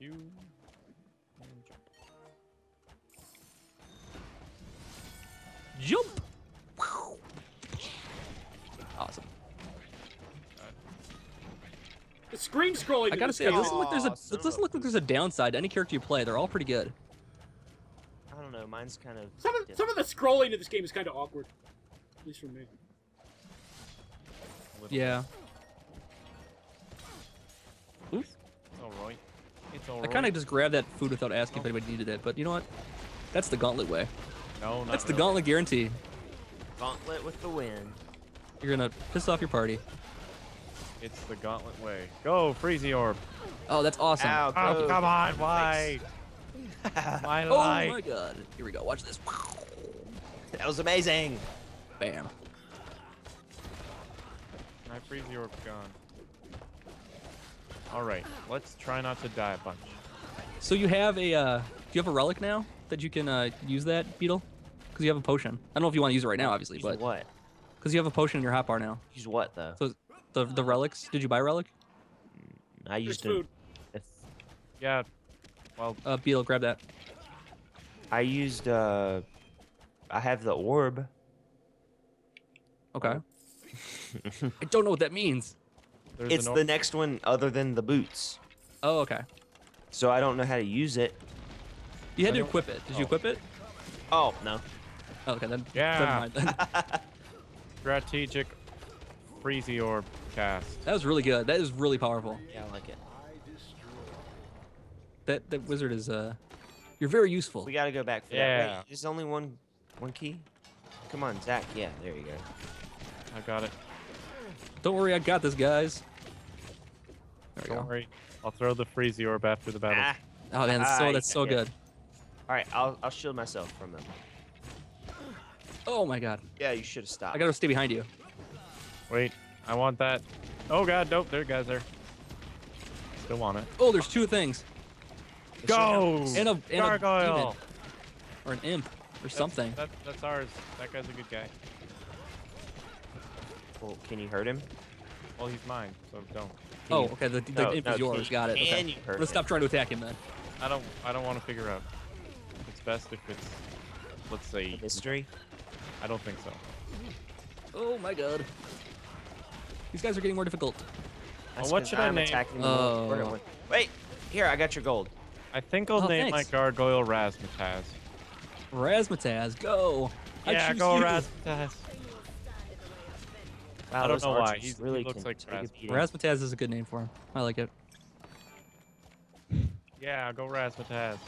you. And jump. Jump. Awesome. The screen scrolling. I gotta say, it game doesn't look there's a Aw, it doesn't look like there's a downside to any character you play. They're all pretty good. I don't know. Mine's kind of. Some of, some of the scrolling in this game is kind of awkward. At least for me. Yeah. Oof. alright. It's I kind of just grabbed that food without asking if anybody needed it, but you know what? That's the gauntlet way. No, not That's the really. gauntlet guarantee. Gauntlet with the win. You're gonna piss off your party. It's the gauntlet way. Go, Freezy Orb. Oh, that's awesome. Ow, Oh, come on, why? My Oh life. my god. Here we go. Watch this. That was amazing. Bam. My Freezy Orb's gone. Alright, let's try not to die a bunch. So you have a uh, do you have a relic now that you can uh, use that beetle? Because you have a potion. I don't know if you want to use it right now, obviously, Use but what? because you have a potion in your hotbar now. Use what though? So the the relics. Did you buy a relic? I There's used food. to. Yeah, well, Uh, beetle, grab that. I used. uh I have the orb. Okay. I don't know what that means. There's It's the next one other than the boots. Oh, okay. So I don't know how to use it. You had to equip it. Did you oh. equip it? Oh no. Oh, okay, then. Yeah. Never mind then. strategic Freezy Orb cast. that was really good. That is really powerful. Yeah, I like it. That that wizard is uh, you're very useful. We gotta go back for that. Yeah. Wait, there's only one, one key. Come on, Zach. Yeah, there you go. I got it. Don't worry, I got this, guys. There we Don't go. worry. I'll throw the Freezy Orb after the battle. Ah. Oh man, that's so Ah, that's so good. All right, I'll I'll shield myself from them. Oh my god, Yeah, you should have stopped. I gotta stay behind you. Wait, I want that. Oh god, nope, there guys there. Still want it. Oh, there's two things. Go! And a and a Gargoyle! demon. or an imp or That's- something. That, that's ours. That guy's a good guy. Well, can you hurt him? Well, he's mine, so don't. Oh, you- okay. The, the No, imp no, is yours. you- Got it. can Okay. you hurt Let's stop him? trying to attack him then. I don't. I don't want to figure out. It's best if it's. Let's say. Mystery. I don't think so. Oh my god. These guys are getting more difficult. That's what 'cause should I I'm name- attacking the Oh. most important one. Wait, here I got your gold. I think I'll Oh, name thanks. my gargoyle Razmataz. Razzmatazz, go. Yeah, choose go you. Razmataz. Wow, I don't know why. archers He's- he really looks like take a Razmataz is a good name for him. I like it. Yeah, go Razmataz.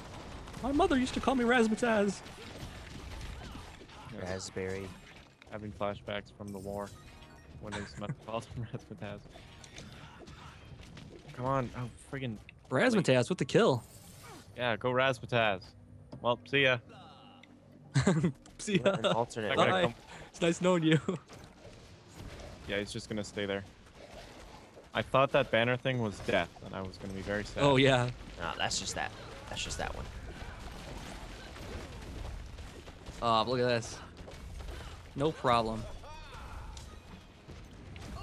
My mother used to call me Razmataz. Raspberry. Having flashbacks from the war when his mother called him Razmataz. Come on, oh friggin' Razmataz with the kill. yeah, go Razmataz. Well, see ya. See An ya. alternate. Bye. come- It's nice knowing you. Yeah, he's just gonna stay there. I thought that banner thing was death, and I was gonna be very sad. Oh yeah. No, that's just that. That's just that one. Oh, look at this. No problem. Ow.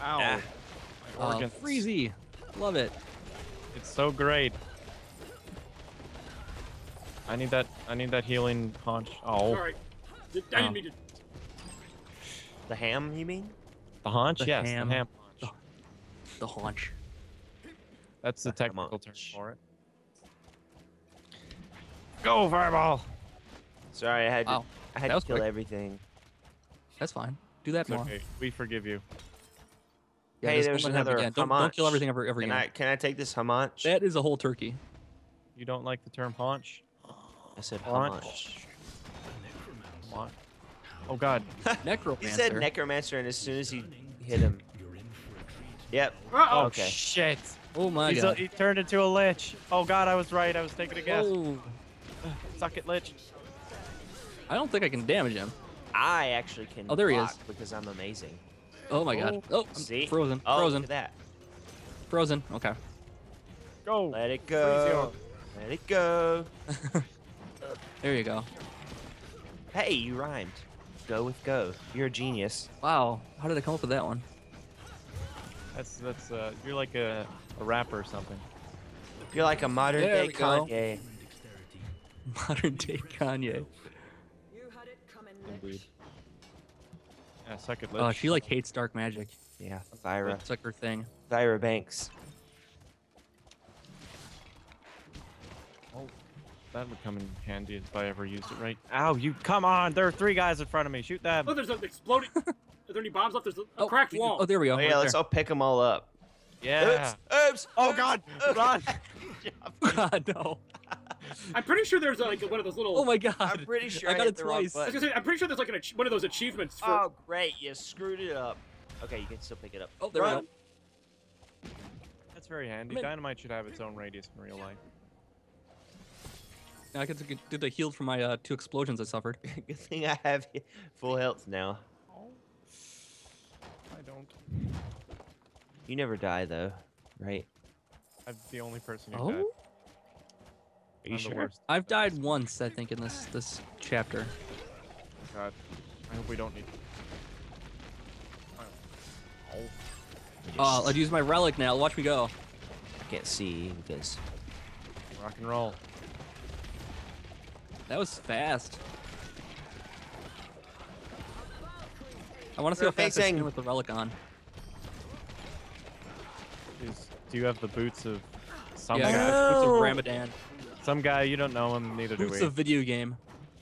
Ah. My Oh, organs. Freezy. Love it. It's so great. I need that. I need that healing punch. Oh, Sorry. I didn't Oh. mean to. The ham, you mean? the haunch. The yes, ham. the ham punch. The haunch. That's the The technical term for it. Go fireball. Sorry, I had to. I had to kill quick. everything. That's fine. Do that It's more. okay. We forgive you. Yeah, Hey, there's don't let it happen another again. Don't, don't kill everything ever, ever Can again. I can I take this hamanch? That is a whole turkey. You don't like the term haunch? I said Haunch. Hamanch. What? Oh God. Necromancer. He said necromancer, and as soon as he hit him. Yep. Uh-oh. Okay. Shit. oh my He's a, god. he turned into a lich. Oh God, I was right. I was taking a guess. Oh, Suck it, lich. I don't think I can damage him. I actually can. Oh, there he is. Because I'm amazing. Oh my god. Oh. oh, I'm See? frozen. Oh, frozen. Look at that. Frozen. Okay. Go. Let it go. Let it go. There you go. Hey, you rhymed. Go with go. You're a genius. Wow. How did I come up with that one? That's that's uh. You're like a, a rapper or something. You're like a modern There day we go. Kanye. Modern day Kanye. You had it coming, Lich. Indeed. Yeah, second lich. Oh, she like hates dark magic. Yeah, Thyra. It's like her thing. Thyra Banks. That would come in handy if I ever used it right. Ow, you come on! There are three guys in front of me. Shoot them. Oh, there's an exploding. Are there any bombs left? There's a, a Oh, cracked we- wall. Oh, there we go. Oh, right yeah, let's there. all pick them all up. Yeah. Oops! Oops! Oh, oops, God, oops. run. God, no. I'm pretty sure there's like one of those little. Oh my god. I'm pretty sure I I got hit it twice. I was gonna say, I'm pretty sure there's like an, one of those achievements for. Oh, great! You screwed it up. Okay, you can still pick it up. Oh, there we go. That's very handy. I'm in. Dynamite should have its own radius in real life. Now I get to get, did the healed from my uh, two explosions I suffered. Good thing I have full health now. I don't. You never die though, right? I'm the only person who Oh? died. Are you I'm sure? I've died once, I think, in this this chapter. God. I hope we don't need. Oh, I'd use my relic now. Watch me go. I can't see because Rock and roll. That was fast. I want to see how fast I Amazing. with the relic on. Is, do you have the boots of some yeah, guy? Boots of. Ramadan. Some guy you don't know him. Neither do Boots we. of video game.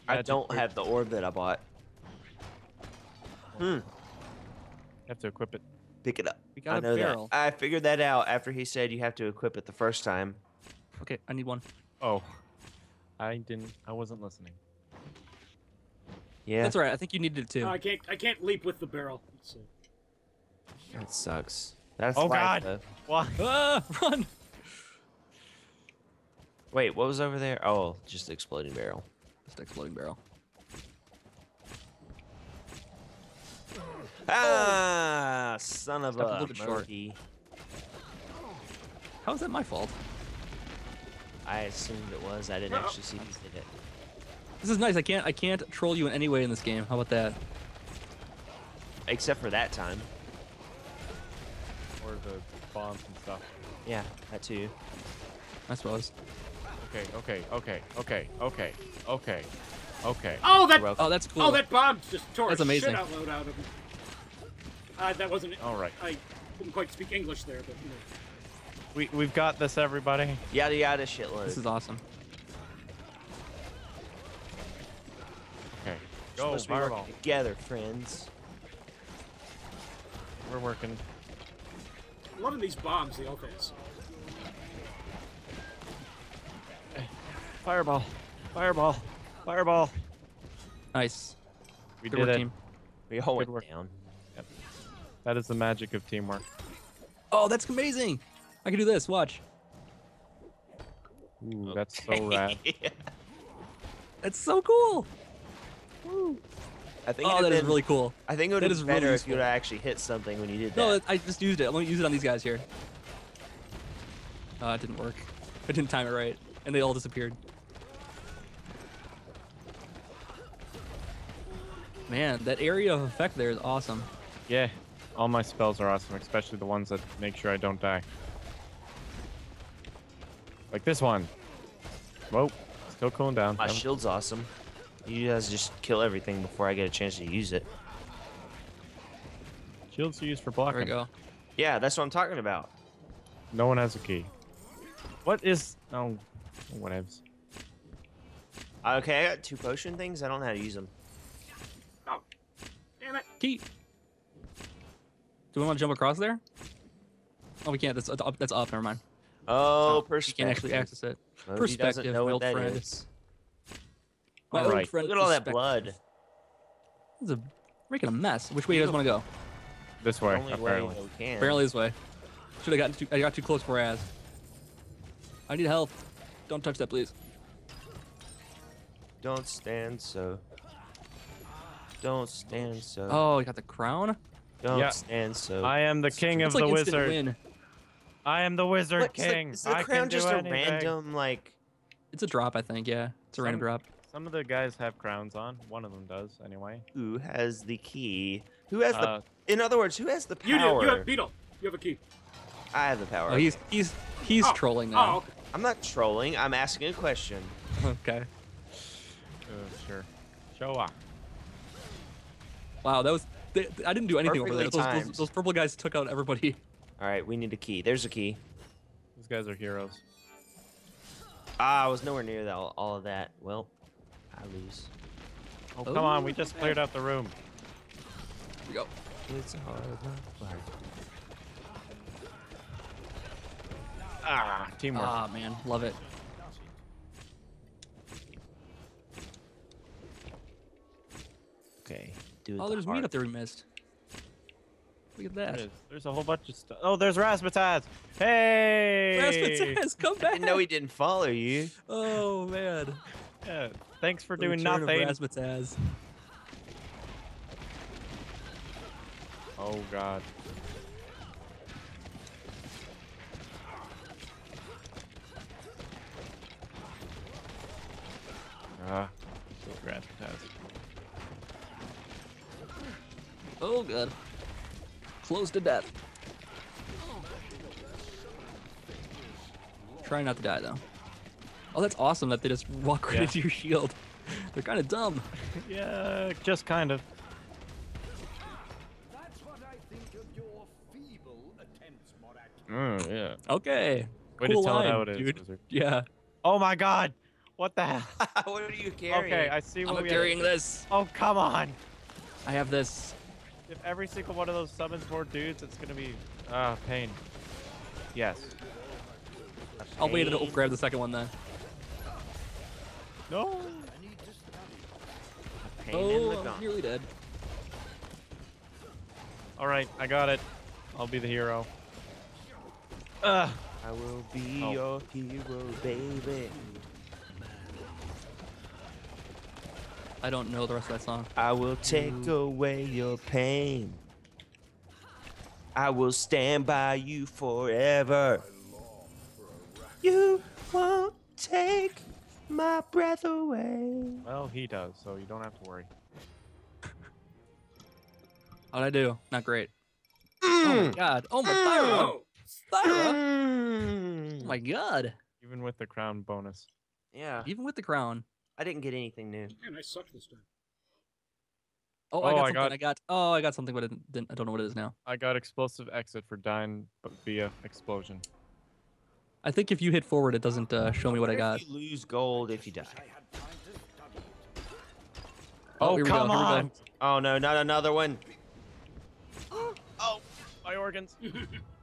I Magic don't boot. have the orb that I bought. Hmm. You have to equip it. Pick it up. We I got a know barrel. that. I figured that out after he said you have to equip it the first time. Okay, I need one. Oh, I didn't. I wasn't listening. Yeah, That's all right. I think you needed to. No, I can't. I can't leap with the barrel. Let's that sucks. That's Oh, life, God. though. Why? Ah, run! Wait, what was over there? Oh, just the exploding barrel. Just exploding barrel. Ah, son of Stepped a a little bit short. monkey. How is that my fault? I assumed it was. I didn't actually see who did it. This is nice. I can't I can't troll you in any way in this game. How about that? Except for that time. Or the bombs and stuff. Yeah, that too. I suppose. Okay, okay, okay, okay, okay, okay, okay. Oh, that. You're. Oh, that's cool. Oh, that bomb just tore That's amazing. shit out loud out of me. Uh, that wasn't. All right. I couldn't quite speak English there, but you know. We we've got this, everybody. Yada yada shitload. This is awesome. Okay. Go, supposed to be fireball. working together, friends. We're working. I'm loving these bombs the offense. Fireball. Fireball. Fireball. Nice. We Good did work, it. team. We all Good went work. down. That is the magic of teamwork. Oh, that's amazing. I can do this. Watch. Ooh, that's so rad. That's so cool. I think Oh, it'd that is really cool. I think it would have is been really better if you would have actually hit something when you did that. No, I just used it. Let me use it on these guys here. Uh, it didn't work. I didn't time it right, and they all disappeared. Man, that area of effect there is awesome. Yeah, all my spells are awesome, especially the ones that make sure I don't die. Like this one. Whoa, still cooling down. My shield's awesome. You guys just kill everything before I get a chance to use it. Shields are used for blocking. There blocking. we go. Yeah, that's what I'm talking about. No one has a key. What is? Oh, whatevs. Okay, I got two potion things. I don't know how to use them. Oh, damn it! Key. Do we want to jump across there? Oh, we can't. That's up. That's up. Never mind. Oh, You perspective. can't actually access it. Oh, Modi doesn't Perspective, know my what old that friend. is. My All old right. friend Look at all that perspective. blood. This is a making a mess. Which way do you guys want to go? This way, only way apparently. we can. Apparently this way. Should have gotten too. I got too close for Az. I need help. Don't touch that, please. Don't stand so. Don't stand so. Oh, you got the crown. Don't Yeah. stand so. I am the king of It's like the instant wizard. win. I am the wizard What, is the- king. Is the, I crown can just do a anything. random like? It's a drop, I think. Yeah, it's a random drop. Some of the guys have crowns on. One of them does, anyway. Who has the key? Who has the? Uh, In other words, who has the power? You do. You have Beetle. You have a key. I have the power. Oh, he's he's he's Oh, trolling Oh, now. okay. I'm not trolling. I'm asking a question. okay. Uh, sure. Show up. Wow, that was. They, I didn't do anything over there. Those, those, those purple guys took out everybody. All right, we need a key. There's a key. These guys are heroes. Ah, I was nowhere near that, all, all of that. Well, I lose. Oh, come on. We just cleared out the room. Here we go. It's hard not. Ah, teamwork. Ah, man, love it. Okay. Do Oh, the there's hard. meat up there we missed. Look at There that. is. There's a whole bunch of stuff. Oh, there's Razmataz. Hey. Rasputin, come back! I didn't know he didn't follow you. Oh man. Yeah. Thanks for The doing return of nothing. Razmataz. Oh God. Ah, so Razmataz. Oh god. Close to death. Try not to die though. Oh, that's awesome that they just walk right Yeah. into your shield. They're kind of dumb. Yeah, just kind of. That's what I think of your feeble attempts, Morak. Mm, yeah. Okay. Way cool to tell line, it how it is, dude. Wizard. Yeah. Oh my God! What the hell? what are you carrying? Okay, I see what I'm we carrying have. this. Oh come on! I have this. If every single one of those summons more dudes, it's gonna be ah pain. Yes. I'll wait and grab the second one then. No. A pain in the Oh, gum. I'm nearly dead. All right, I got it. I'll be the hero. Ugh. I will be Oh. your hero, baby. I don't know the rest of that song. I will take away your pain. I will stand by you forever. You won't take my breath away. Well, he does, so you don't have to worry. How'd I do? Not great. Oh my god. Oh my Thyra. Thyra. Mm. Oh my god. Even with the crown bonus. Yeah, Even with the crown. I didn't get anything new. Man, I sucked this time. Oh, Oh, I got I something. got- I got. Oh, I got something, but I didn't, didn't. I don't know what it is now. I got explosive exit for dying b- via explosion. I think if you hit forward, it doesn't uh, show me what I got. you lose gold if you die? I had time to study it. Oh, here we go, come go. on! Oh no, not another one. Oh, my organs.